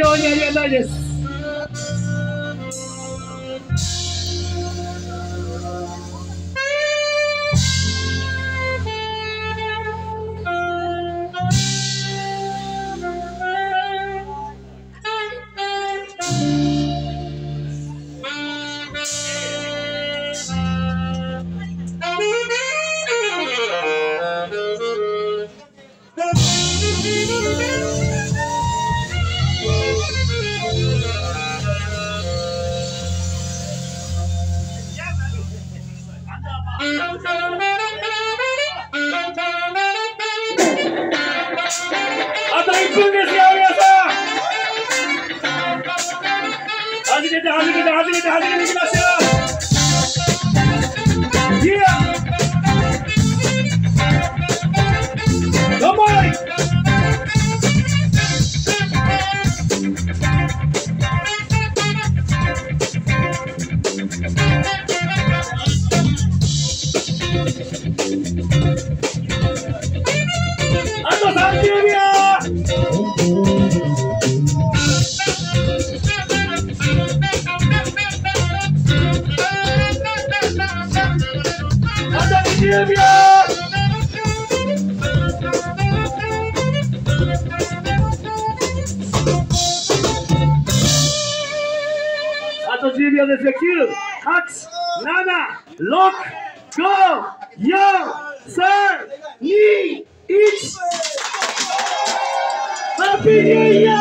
常にありがたいですあと 1分ですよ皆さんはじけてはじけてはじけてはじけてきましたよいや頑張れあと30秒。Atogibia Defekil, Hat, Nana, Lock, Go, Yo, Sir, Ni, Each. Happy New Year!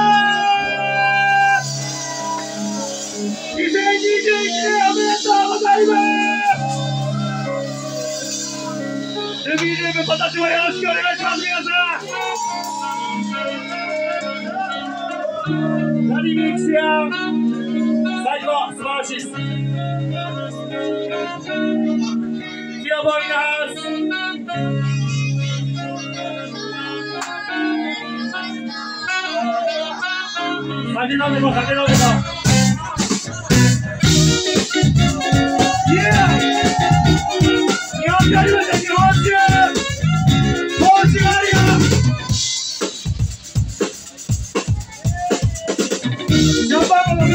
DJ, DJ, DJ, I'm ルビールーム今年もよろしくお願いします皆さん何ミクスや最後素晴らしいですキラボーイナース酒飲んでも酒飲んでもイ